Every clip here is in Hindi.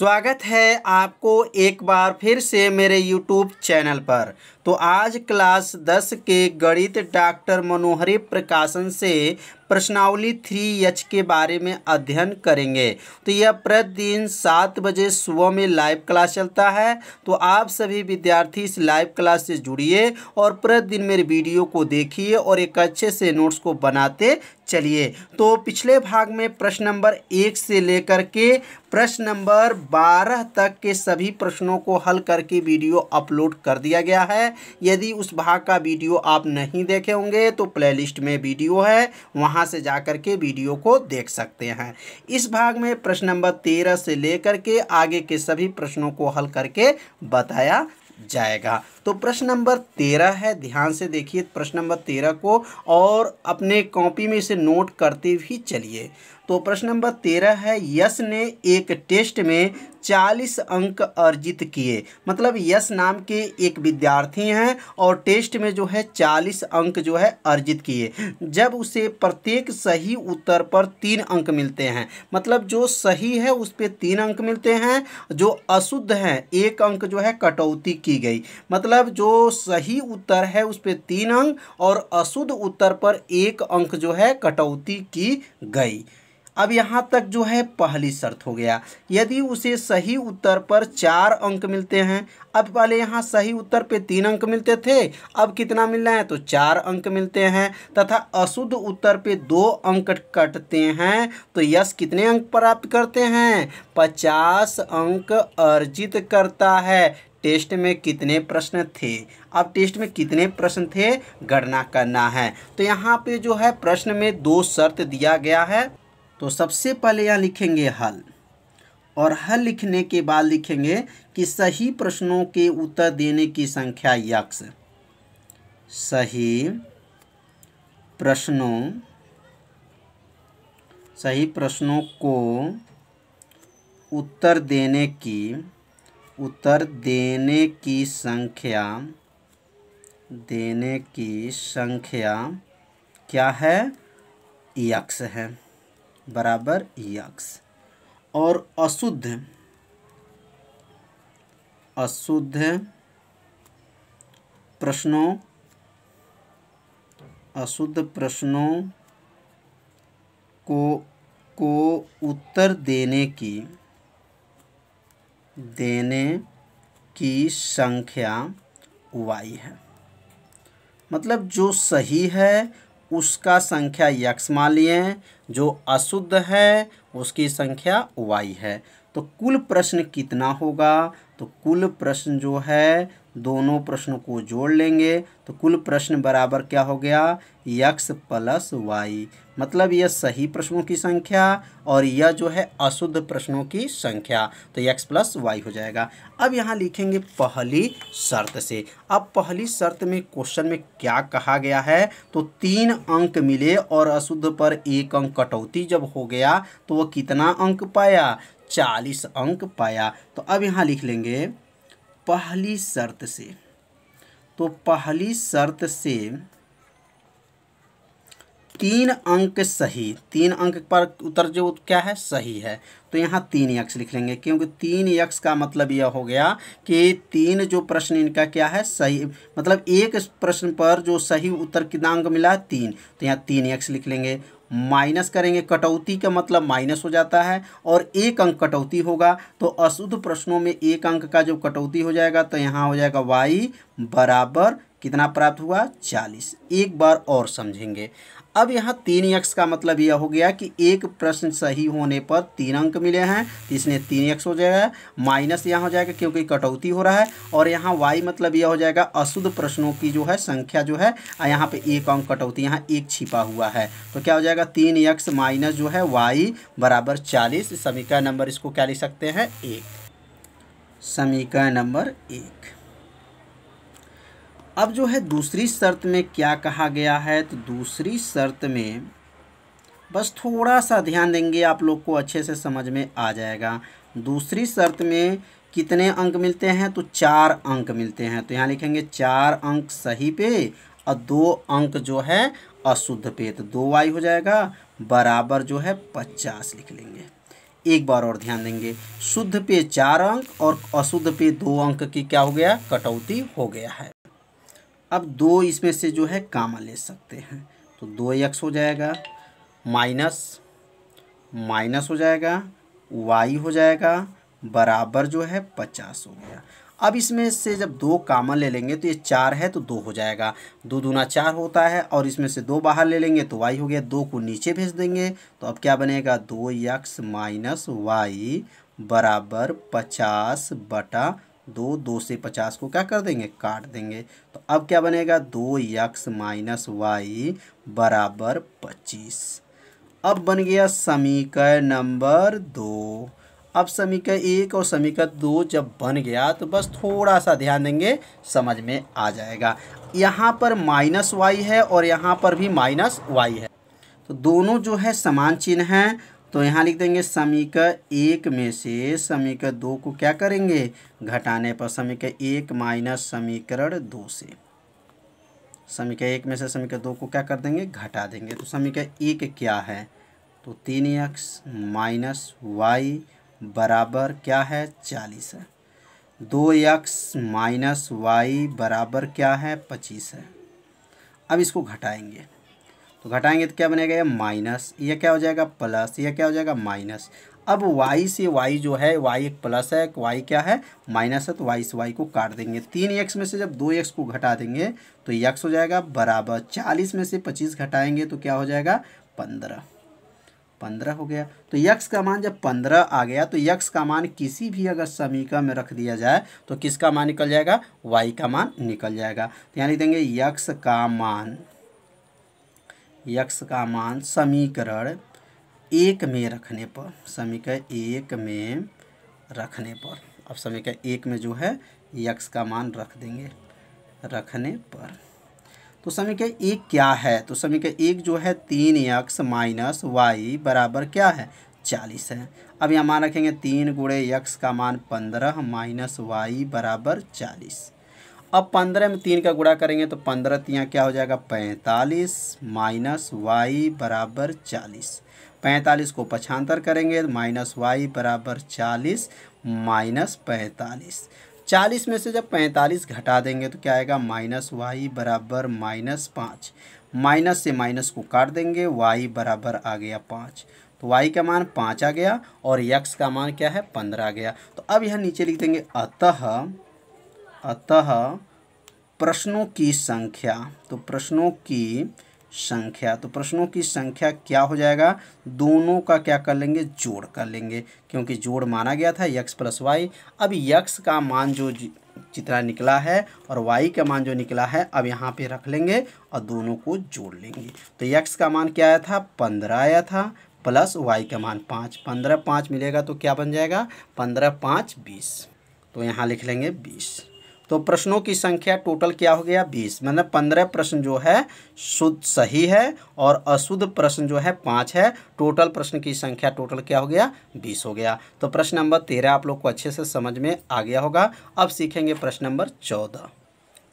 स्वागत है आपको एक बार फिर से मेरे YouTube चैनल पर। तो आज क्लास दस के गणित डॉक्टर मनोहरी प्रकाशन से प्रश्नावली थ्री एच के बारे में अध्ययन करेंगे। तो यह प्रतिदिन सात बजे सुबह में लाइव क्लास चलता है। तो आप सभी विद्यार्थी इस लाइव क्लास से जुड़िए और प्रतिदिन मेरे वीडियो को देखिए और एक अच्छे से नोट्स को बनाते चलिए। तो पिछले भाग में प्रश्न नंबर एक से लेकर के प्रश्न नंबर बारह तक के सभी प्रश्नों को हल करके वीडियो अपलोड कर दिया गया है। यदि उस भाग का वीडियो आप नहीं देखे होंगे तो प्लेलिस्ट में वीडियो है, वहाँ से जा कर के वीडियो को देख सकते हैं। इस भाग में प्रश्न नंबर तेरह से लेकर के आगे के सभी प्रश्नों को हल करके बताया जाएगा। तो प्रश्न नंबर तेरह है, ध्यान से देखिए प्रश्न नंबर तेरह को और अपने कॉपी में इसे नोट करते भी चलिए। तो प्रश्न नंबर तेरह है यश ने एक टेस्ट में चालीस अंक अर्जित किए। मतलब यश नाम के एक विद्यार्थी हैं और टेस्ट में जो है चालीस अंक जो है अर्जित किए। जब उसे प्रत्येक सही उत्तर पर तीन अंक मिलते हैं मतलब जो सही है उस पर तीन अंक मिलते हैं, जो अशुद्ध हैं, एक अंक जो है कटौती की गई। मतलब जो सही उत्तर है उस पर तीन अंक और अशुद्ध उत्तर पर एक अंक जो है कटौती की गई। अब यहाँ तक जो है पहली शर्त हो गया। यदि उसे सही उत्तर पर चार अंक मिलते हैं, अब पहले यहाँ सही उत्तर पे तीन अंक मिलते थे, अब कितना मिल रहा है? तो चार अंक मिलते हैं तथा अशुद्ध उत्तर पे दो अंक कटते हैं तो यश कितने अंक प्राप्त करते हैं? पचास अंक अर्जित करता है। टेस्ट में कितने प्रश्न थे? अब टेस्ट में कितने प्रश्न थे? गणना करना है। तो यहाँ पे जो है, प्रश्न में दो शर्त दिया गया है। तो सबसे पहले यहाँ लिखेंगे हल। और हल लिखने के बाद लिखेंगे कि सही प्रश्नों के उत्तर देने की संख्या यक्स सही प्रश्नों सही प्रश्नों को उत्तर देने की उत्तर देने की संख्या, देने की संख्या क्या है? यक्स है, बराबर यक्ष। और अशुद्ध अशुद्ध प्रश्नों अशुद्ध प्रश्नों को को उत्तर देने की देने की संख्या वाई है। मतलब जो सही है, उसका संख्या यक्स मान लिए, जो अशुद्ध है, उसकी संख्या वाई है। तो कुल प्रश्न कितना होगा? तो कुल प्रश्न जो है दोनों प्रश्नों को जोड़ लेंगे तो कुल प्रश्न बराबर क्या हो गया? X plus y. मतलब यह सही प्रश्नों की संख्या और यह जो है अशुद्ध प्रश्नों की संख्या तो यक्स प्लस वाई हो जाएगा। अब यहाँ लिखेंगे पहली शर्त से। अब पहली शर्त में क्वेश्चन में क्या कहा गया है? तो तीन अंक मिले और अशुद्ध पर एक अंक कटौती जब हो गया तो वह कितना अंक पाया? चालीस अंक पाया। तो अब यहाँ लिख लेंगे पहली शर्त से तो पहली शर्त से तीन अंक सही, तीन अंक पर उत्तर जो क्या है, सही है। तो यहाँ तीन यक्स लिख लेंगे, क्योंकि तीन यक्स का मतलब यह हो गया कि तीन जो प्रश्न इनका क्या है, सही मतलब एक प्रश्न पर जो सही उत्तर कितना अंक मिला तीन। तो यहाँ तीन यक्स लिख लेंगे। माइनस करेंगे, कटौती का मतलब माइनस हो जाता है और एक अंक कटौती होगा तो अशुद्ध प्रश्नों में एक अंक का जो कटौती हो जाएगा तो यहाँ हो जाएगा वाई बराबर कितना प्राप्त हुआ? चालीस। एक बार और समझेंगे। अब यहाँ तीन यक्स का मतलब यह हो गया कि एक प्रश्न सही होने पर तीन अंक मिले हैं इसने तीन यक्स हो जाएगा, माइनस यहाँ हो जाएगा क्योंकि कटौती हो रहा है, और यहाँ वाई मतलब यह हो जाएगा अशुद्ध प्रश्नों की जो है संख्या जो है यहाँ पे एक अंक कटौती, यहाँ एक छिपा हुआ है। तो क्या हो जाएगा, तीन यक्स माइनस जो है वाई बराबर चालीस समीकरण नंबर इसको क्या लिख सकते हैं, एक। समीकरण नंबर एक। अब जो है दूसरी शर्त में क्या कहा गया है? तो दूसरी शर्त में बस थोड़ा सा ध्यान देंगे, आप लोग को अच्छे से समझ में आ जाएगा। दूसरी शर्त में कितने अंक मिलते हैं? तो चार अंक मिलते हैं। तो यहाँ लिखेंगे, चार अंक सही पे और दो अंक जो है अशुद्ध पे। तो दो वाई हो जाएगा, बराबर जो है पचास लिख लेंगे। एक बार और ध्यान देंगे, शुद्ध पे चार अंक और अशुद्ध पे दो अंक की क्या हो गया? कटौती हो गया है। अब दो इसमें से जो है कामा ले सकते हैं। तो दो एक्स हो जाएगा, माइनस माइनस हो जाएगा वाई हो जाएगा, बराबर जो है पचास हो गया। अब इसमें से जब दो कामन ले लेंगे तो ये चार है तो दो हो जाएगा। दो दूना चार होता है और इसमें से दो बाहर ले लेंगे तो वाई हो गया, दो को नीचे भेज देंगे। तो अब क्या बनेगा? दो यक्स माइनस वाई बराबर पचास बटा दो दो से पचास को क्या कर देंगे? काट देंगे। तो अब क्या बनेगा? दो यक्स माइनस वाई बराबर पच्चीस। अब बन गया समीकरण नंबर दो। अब समीकरण एक और समीकरण दो जब बन गया तो बस थोड़ा सा ध्यान देंगे, समझ में आ जाएगा। यहाँ पर माइनस वाई है और यहाँ पर भी माइनस वाई है। तो दोनों जो है समान चिन्ह हैं। तो यहाँ लिख देंगे समीकरण एक में से समीकरण दो को क्या करेंगे? घटाने पर समीकरण एक माइनस समीकरण दो से। समीकरण एक में से समीकरण दो को क्या कर देंगे? घटा देंगे। तो समीकरण एक क्या है? तो तीन एक्स माइनस वाई बराबर क्या है? चालीस है। दो एक्स माइनस वाई बराबर क्या है? पच्चीस है। अब इसको घटाएँगे। तो घटाएँगे तो क्या बनेगा ये माइनस, ये क्या हो जाएगा प्लस, ये क्या हो जाएगा माइनस। अब वाई से वाई जो है वाई एक प्लस है वाई क्या है? माइनस है तो वाई से वाई को काट देंगे। तीन एक्स में से जब दो एक्स को घटा देंगे तो यक्स हो जाएगा बराबर चालीस में से पच्चीस घटाएँगे तो क्या हो जाएगा? पंद्रह। पंद्रह हो गया। तो यक्स का मान जब पंद्रह आ गया तो यक्स का मान किसी भी अगर समीकरण में रख दिया जाए तो किसका मान निकल जाएगा? वाई का मान निकल जाएगा। तो यहाँ देंगे यक्स का मान यक्स का मान समीकरण एक में रखने पर, समीकरण एक में रखने पर। अब समीकरण एक में जो है यक्स का मान रख देंगे, रखने पर। तो समीकरण एक क्या है? तो समीकरण एक जो है, तीन यक्स माइनस वाई बराबर क्या है? चालीस है। अब यहाँ मान रखेंगे, तीन गुड़े यक्स का मान पंद्रह माइनस वाई बराबर चालीस। अब पंद्रह में तीन का गुड़ा करेंगे तो पंद्रह तियाँ क्या हो जाएगा? पैंतालीस माइनस वाई बराबर चालीस। पैंतालीस को पछांतर करेंगे माइनस वाई बराबर चालीस माइनस पैंतालीस। चालीस में से जब पैंतालीस घटा देंगे तो क्या आएगा? माइनस वाई बराबर माइनस पाँच। माइनस से माइनस को काट देंगे, वाई बराबर आ गया पाँच। तो वाई का मान पाँच आ गया और यक्स का मान क्या है? पंद्रह आ गया। तो अब यहाँ नीचे लिख देंगे, अतः अतः प्रश्नों की संख्या तो प्रश्नों की संख्या तो प्रश्नों की संख्या क्या हो जाएगा? दोनों का क्या कर लेंगे? जोड़ कर लेंगे, क्योंकि जोड़ माना गया था, यक्स प्लस वाई। अब यक्स का मान जो जितना निकला है और वाई का मान जो निकला है, अब यहाँ पे रख लेंगे और दोनों को जोड़ लेंगे। तो यक्स का मान क्या आया था? पंद्रह आया था, प्लस वाई का मान पाँच। पंद्रह पाँच मिलेगा तो क्या बन जाएगा? पंद्रह पाँच बीस। तो यहाँ लिख लेंगे बीस। तो प्रश्नों की संख्या टोटल क्या हो गया? बीस। मतलब पंद्रह प्रश्न जो है, शुद्ध सही है और अशुद्ध प्रश्न जो है, पाँच है। टोटल प्रश्न की संख्या टोटल क्या हो गया? बीस हो गया। तो प्रश्न नंबर तेरह आप लोग को अच्छे से समझ में आ गया होगा। अब सीखेंगे प्रश्न नंबर चौदह।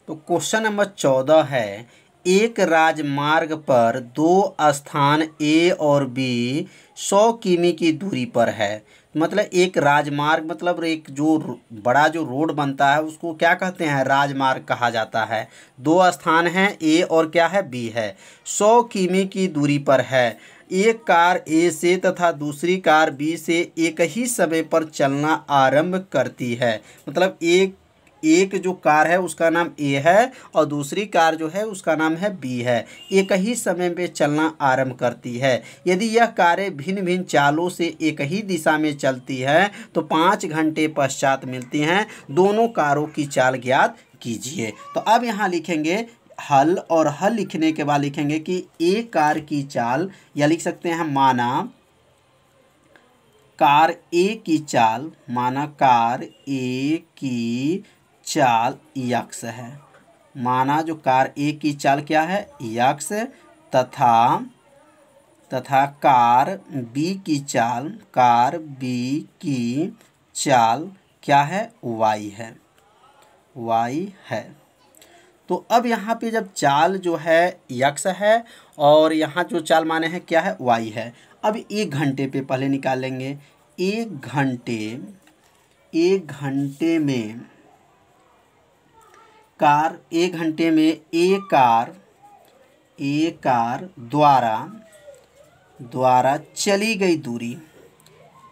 तो क्वेश्चन नंबर चौदह है, एक राजमार्ग पर दो स्थान ए और बी सौ किमी की दूरी पर है। मतलब एक राजमार्ग मतलब एक जो बड़ा जो रोड बनता है, उसको क्या कहते हैं? राजमार्ग कहा जाता है। दो स्थान हैं, ए और क्या है? बी है। सौ किमी की दूरी पर है। एक कार ए से तथा दूसरी कार बी से एक ही समय पर चलना आरंभ करती है। मतलब एक एक जो कार है, उसका नाम ए है और दूसरी कार जो है, उसका नाम है बी है। एक ही समय में चलना आरंभ करती है। यदि यह कारें भिन्न भिन्न चालों से एक ही दिशा में चलती है तो पाँच घंटे पश्चात मिलती हैं। दोनों कारों की चाल ज्ञात कीजिए। तो अब यहाँ लिखेंगे हल और हल लिखने के बाद लिखेंगे कि एक कार की चाल, या लिख सकते हैं माना कार ए की चाल, माना कार ए की चाल यक्स है। माना जो कार ए की चाल क्या है? यक्स तथा तथा कार बी की चाल, कार बी की चाल क्या है? वाई है। वाई है। तो अब यहाँ पे जब चाल जो है यक्स है और यहाँ जो चाल माने हैं क्या है? वाई है। अब एक घंटे पे पहले निकाल लेंगे। एक घंटे एक घंटे में कार एक घंटे में एक कार एक कार द्वारा द्वारा चली गई दूरी,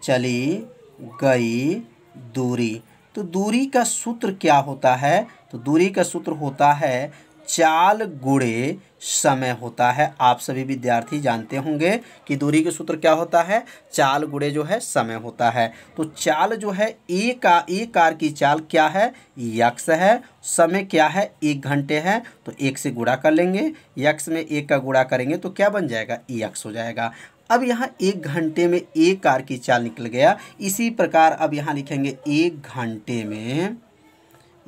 चली गई दूरी। तो दूरी का सूत्र क्या होता है? तो दूरी का सूत्र होता है चाल गुड़े समय होता है। आप सभी विद्यार्थी जानते होंगे कि दूरी के सूत्र क्या होता है? चाल गुड़े जो है, समय होता है। तो चाल जो है, ए का एक कार की चाल क्या है? यक्स है। समय क्या है? एक घंटे है। तो एक से गुड़ा कर लेंगे। यक्स में एक का गुड़ा करेंगे तो क्या बन जाएगा? यक्ष हो जाएगा। अब यहाँ एक घंटे में एक कार की चाल निकल गया। इसी प्रकार अब यहाँ लिखेंगे एक घंटे में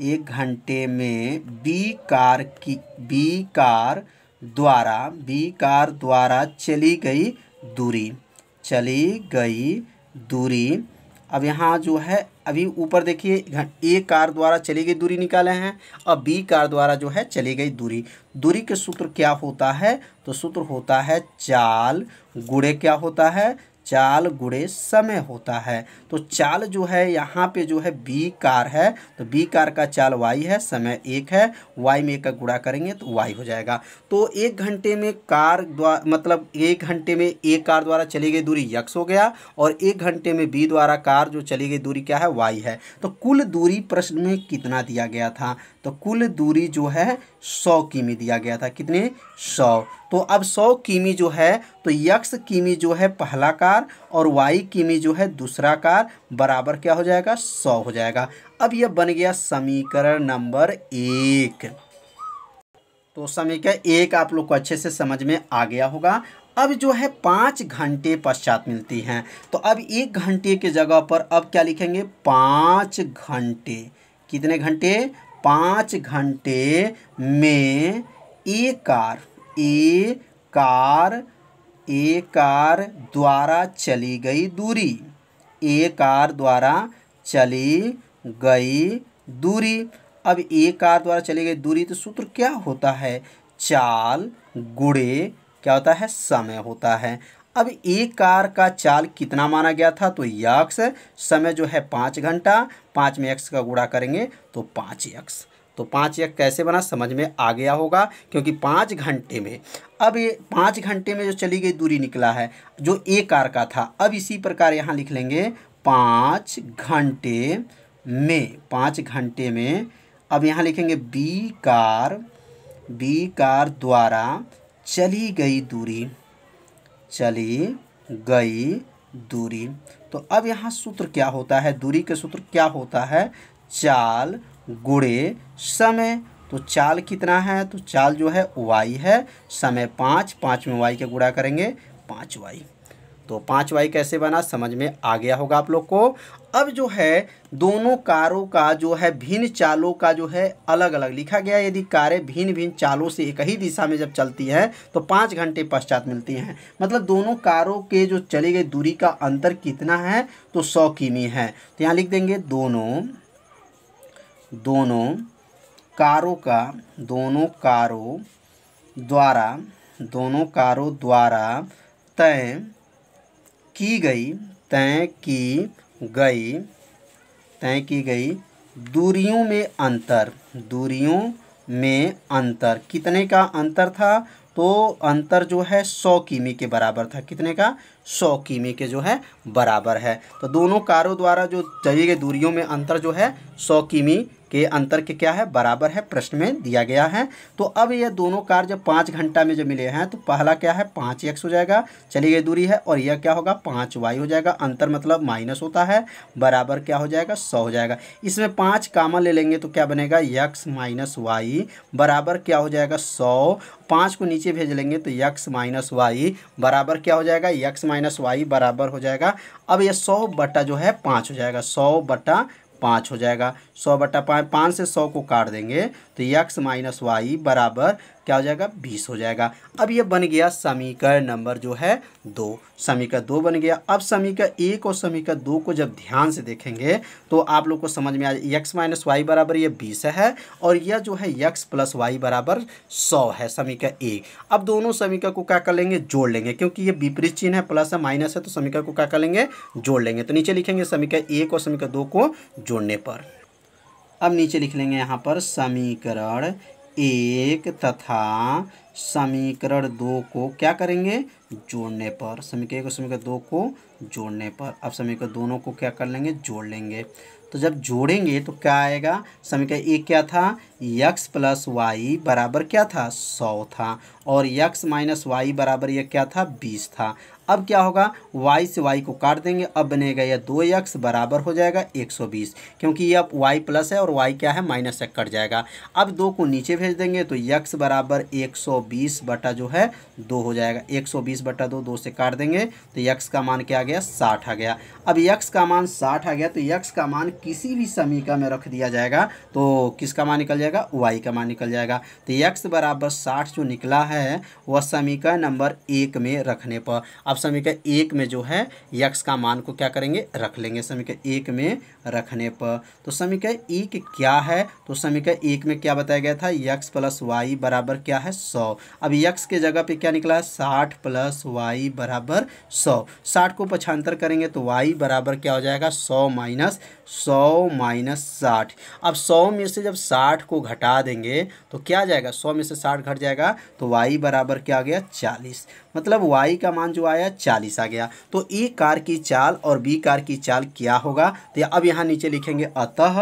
एक घंटे में बी कार की, बी कार द्वारा, बी कार द्वारा चली गई दूरी, चली गई दूरी। अब यहाँ जो है, अभी ऊपर देखिए ए कार द्वारा चली गई दूरी निकाले हैं अब बी कार द्वारा जो है चली गई दूरी। दूरी के सूत्र क्या होता है? तो सूत्र होता है चाल गुड़े क्या होता है? चाल गुड़े समय होता है। तो चाल जो है, यहाँ पे जो है बी कार है तो बी कार का चाल वाई है, समय एक है, वाई में एक का गुड़ा करेंगे तो वाई हो जाएगा। तो एक घंटे में कार द्वारा मतलब एक घंटे में एक कार द्वारा चली गई दूरी यक्स हो गया और एक घंटे में बी द्वारा कार जो चली गई दूरी क्या है? वाई है। तो कुल दूरी प्रश्न में कितना दिया गया था? तो कुल दूरी जो है सौ किमी दिया गया था। कितने? सौ। तो अब सौ किमी जो है तो यक्स किमी जो है पहला कार और वाई किमी जो है दूसरा कार, बराबर क्या हो जाएगा? सौ हो जाएगा। अब यह बन गया समीकरण नंबर एक। तो समय समीकरण एक आप लोग को अच्छे से समझ में आ गया होगा। अब जो है पाँच घंटे पश्चात मिलती हैं। तो अब एक घंटे के जगह पर अब क्या लिखेंगे? पाँच घंटे। कितने घंटे? पाँच घंटे में एक car A car A car द्वारा चली गई दूरी। ए कार द्वारा चली गई दूरी। अब ए कार द्वारा चली गई दूरी तो सूत्र क्या होता है? चाल गुड़े क्या होता है? समय होता है। अब एक कार का चाल कितना माना गया था? तो यक्स समय जो है पाँच घंटा, पाँच में एक्स का गुड़ा करेंगे तो पाँच यक्स तो पाँच एक कैसे बना? समझ में आ गया होगा, क्योंकि पाँच घंटे में। अब ये पाँच घंटे में जो चली गई दूरी निकला है, जो एक कार का था, अब इसी प्रकार यहाँ लिख लेंगे, पाँच घंटे में, पाँच घंटे में अब यहाँ लिखेंगे बी कार बी कार द्वारा चली गई दूरी, चली गई दूरी। तो अब यहाँ सूत्र क्या होता है? दूरी के सूत्र क्या होता है? चाल गुड़े समय। तो चाल कितना है? तो चाल जो है वाई है। समय पाँच पाँच में वाई के गुड़ा करेंगे, पाँच वाई तो पाँच वाई कैसे बना, समझ में आ गया होगा आप लोग को। अब जो है, दोनों कारों का जो है, भिन्न चालों का जो है अलग अलग लिखा गया यदि कारें भिन्न भिन्न चालों से एक ही दिशा में जब चलती हैं तो पाँच घंटे पश्चात मिलती हैं। मतलब दोनों कारों के जो चली गई दूरी का अंतर कितना है तो सौ किमी है। तो यहाँ लिख देंगे, दोनों दोनों कारों का, दोनों कारों द्वारा, दोनों कारों द्वारा तय की गई, तय की गई, तय की गई दूरियों में अंतर, दूरियों में अंतर। कितने का अंतर था? तो अंतर जो है सौ किमी के बराबर था। कितने का? सौ किमी के जो है बराबर है। तो दोनों कारों द्वारा जो चली गई दूरियों में अंतर जो है सौ किमी के अंतर के क्या है? बराबर है, प्रश्न में दिया गया है। तो अब ये दोनों कार जब पाँच घंटा में जब मिले हैं तो पहला क्या है? पाँच एक्स हो जाएगा, चली गई दूरी है, और यह क्या होगा? पाँच वाई हो जाएगा, अंतर मतलब माइनस होता है, बराबर क्या हो जाएगा? सौ हो जाएगा। इसमें पाँच कामन ले लेंगे तो क्या बनेगा? यक्स माइनस वाई बराबर क्या हो जाएगा? सौ। पाँच को नीचे भेज लेंगे तो यक्स माइनस वाई बराबर क्या हो जाएगा? यक्स माइनस वाई बराबर हो जाएगा। अब ये सौ बट्टा जो है पाँच हो जाएगा। सौ बट्टा पाँच हो जाएगा। सौ बटा पाँच पाँच से सौ को काट देंगे तो यक्स माइनस वाई बराबर क्या हो जाएगा? बीस हो जाएगा। अब ये बन गया समीकरण नंबर जो है दो। समीकरण दो बन गया। अब समीकरण एक और समीकरण दो को जब ध्यान से देखेंगे तो आप लोग को समझ में आ जाए यक्स माइनस वाई बराबर ये बीस है और यह जो है यक्स प्लस वाई बराबर सौ है समीकरण एक। अब दोनों समीकरण को क्या कर लेंगे? जोड़ लेंगे, क्योंकि ये विपरीत चिन्ह है, प्लस है, माइनस है तो समीकरण को क्या कर लेंगे? जोड़ लेंगे। तो नीचे लिखेंगे समीकरण एक और समीकरण दो को जोड़ने पर। अब नीचे लिख लेंगे यहाँ पर समीकरण एक तथा समीकरण दो को क्या करेंगे? जोड़ने पर। समीकरण और समीकरण दो को जोड़ने पर। अब समीकरण दोनों को क्या कर लेंगे? जोड़ लेंगे। तो जब जोड़ेंगे तो क्या आएगा? समीकरण एक क्या था? यक्स प्लस वाई बराबर क्या था? सौ था। और यक्स माइनस वाई बराबर यह क्या था? बीस था। अब क्या होगा? वाई से वाई को काट देंगे, अब बनेगा यह दो यक्स बराबर हो जाएगा 120 क्योंकि यह अब वाई प्लस है और वाई क्या है? माइनस एक कट जाएगा। अब दो को नीचे भेज देंगे तो यक्स बराबर 120 बटा जो है, दो हो जाएगा। 120 बटा दो दो से काट देंगे तो यक्स का मान क्या आ गया? साठ आ गया। अब यक्स का मान साठ आ गया तो यक्स का मान किसी भी समीकरण में रख दिया जाएगा तो किसका मान निकल जाएगा? वाई का मान निकल जाएगा। तो यक्स बराबर साठ जो निकला है, वह समीकरण नंबर एक में रखने पर। अब समीकरण एक में जो है, यक्स का मान को क्या करेंगे? रख लेंगे। समीकरण एक में रखने पर। तो समीकरण एक क्या है? तो समीकरण एक में क्या बताया गया था? यक्स प्लस वाई बराबर क्या है? सौ। अब यक्स के जगह पे क्या निकला साठ प्लस वाई बराबर सौ। साठ को पछांतर करेंगे तो वाई बराबर क्या हो जाएगा? सौ माइनस सौ माइनस साठ। अब सौ में से जब साठ को घटा देंगे तो क्या जाएगा? सौ में से साठ घट जाएगा तो वाई बराबर क्या आ गया? चालीस। मतलब वाई का मान जो आया चालीस आ गया। तो ए कार की चाल और बी कार की चाल क्या होगा? तो अब यहाँ नीचे लिखेंगे, अतः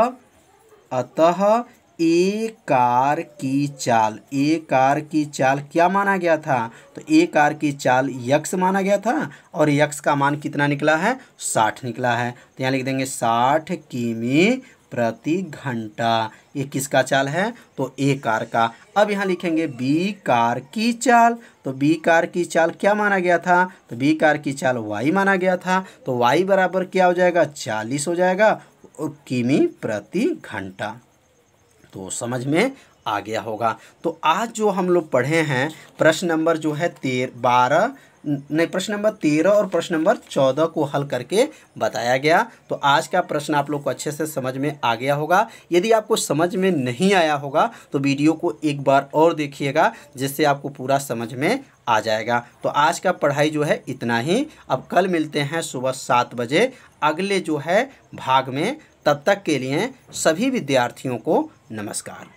अतः ए कार की चाल, ए कार की चाल क्या माना गया था? तो ए कार की चाल यक्स माना गया था और यक्स का मान कितना निकला है? साठ निकला है। तो यहाँ लिख देंगे साठ किमी प्रति घंटा। ये किसका चाल है? तो ए कार का। अब यहाँ लिखेंगे बी कार की चाल। तो बी कार की चाल क्या माना गया था? तो बी कार की चाल वाई माना गया था। तो वाई बराबर क्या हो जाएगा? चालीस हो जाएगा। किमी प्रति घंटा। तो समझ में आ गया होगा। तो आज जो हम लोग पढ़े हैं, प्रश्न नंबर जो है तेर, बारह नहीं, प्रश्न नंबर तेरह और प्रश्न नंबर चौदह को हल करके बताया गया। तो आज का प्रश्न आप लोग को अच्छे से समझ में आ गया होगा। यदि आपको समझ में नहीं आया होगा तो वीडियो को एक बार और देखिएगा, जिससे आपको पूरा समझ में आ जाएगा। तो आज का पढ़ाई जो है इतना ही। अब कल मिलते हैं सुबह सात बजे। अगले जो है भाग में। तब तक के लिए सभी विद्यार्थियों को नमस्कार।